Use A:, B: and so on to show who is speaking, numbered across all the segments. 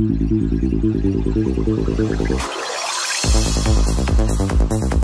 A: Thank you.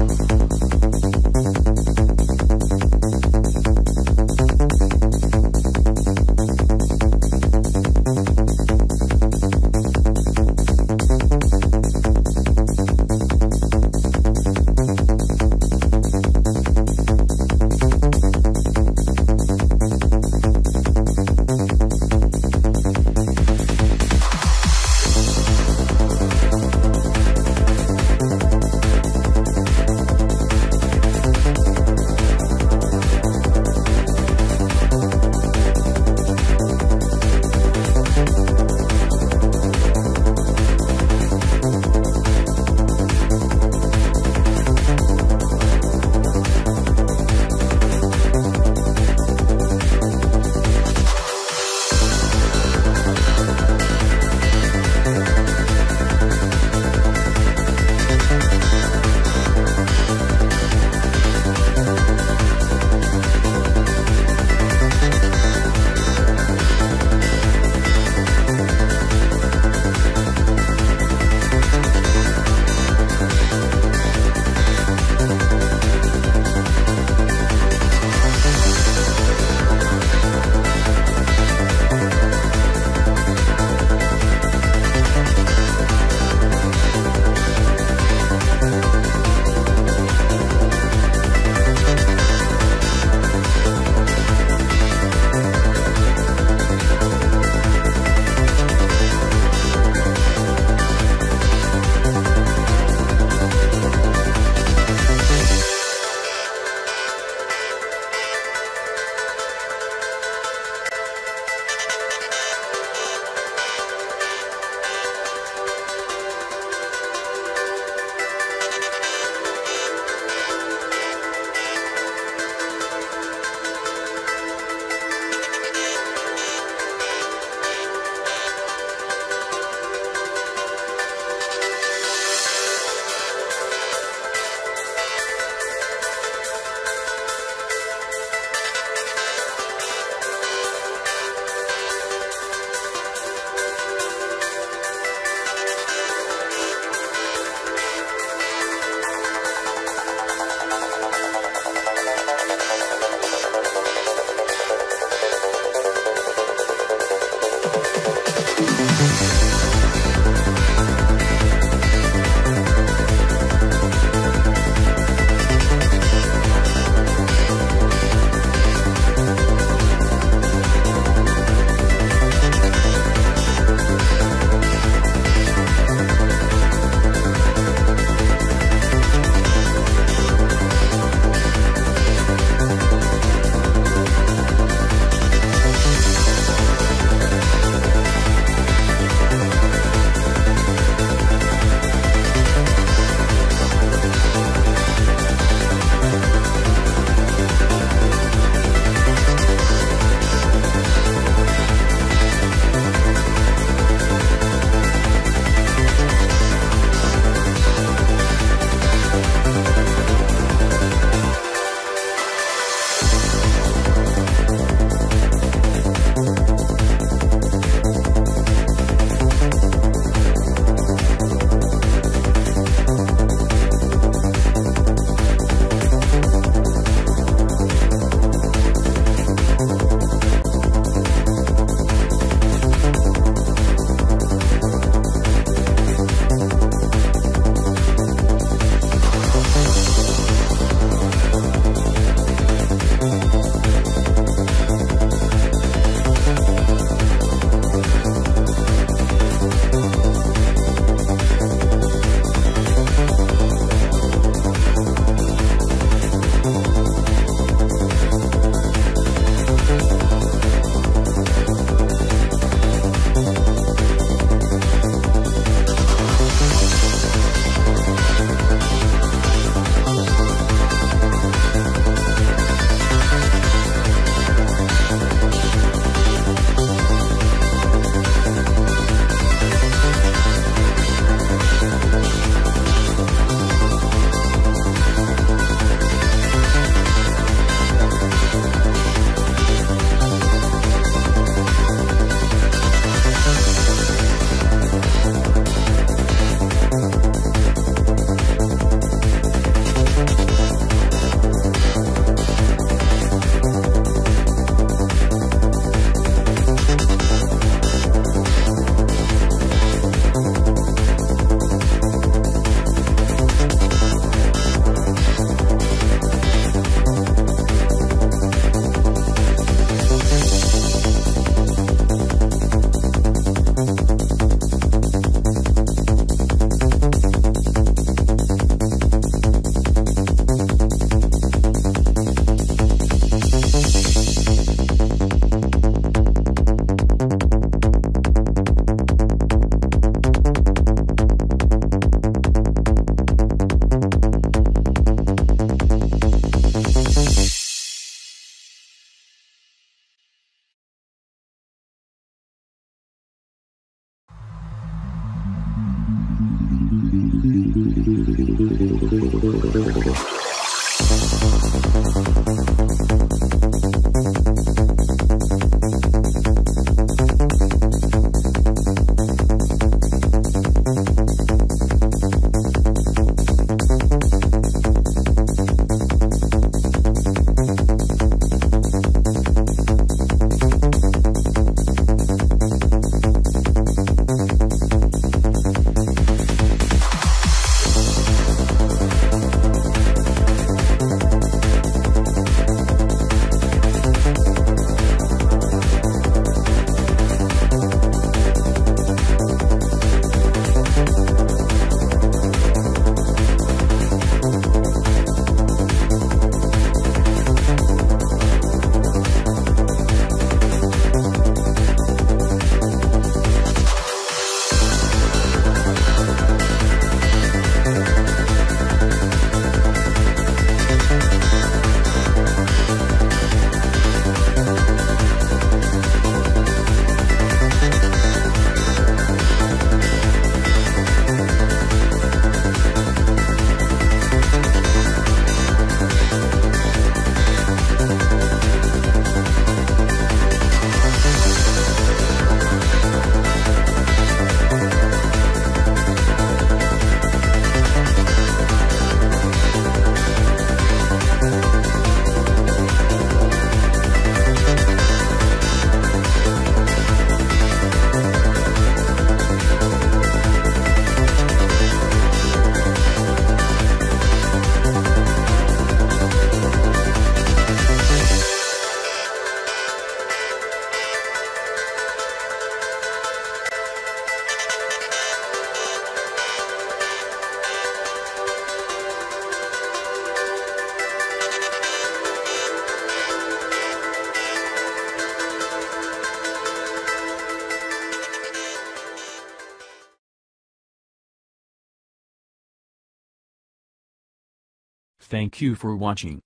A: Thank you for watching.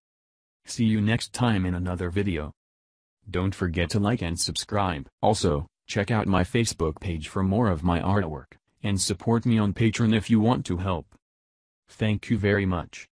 A: See you next time in another video. Don't forget to like and subscribe. Also, check out my Facebook page for more of my artwork, and support me on Patreon if you want to help. Thank you very much.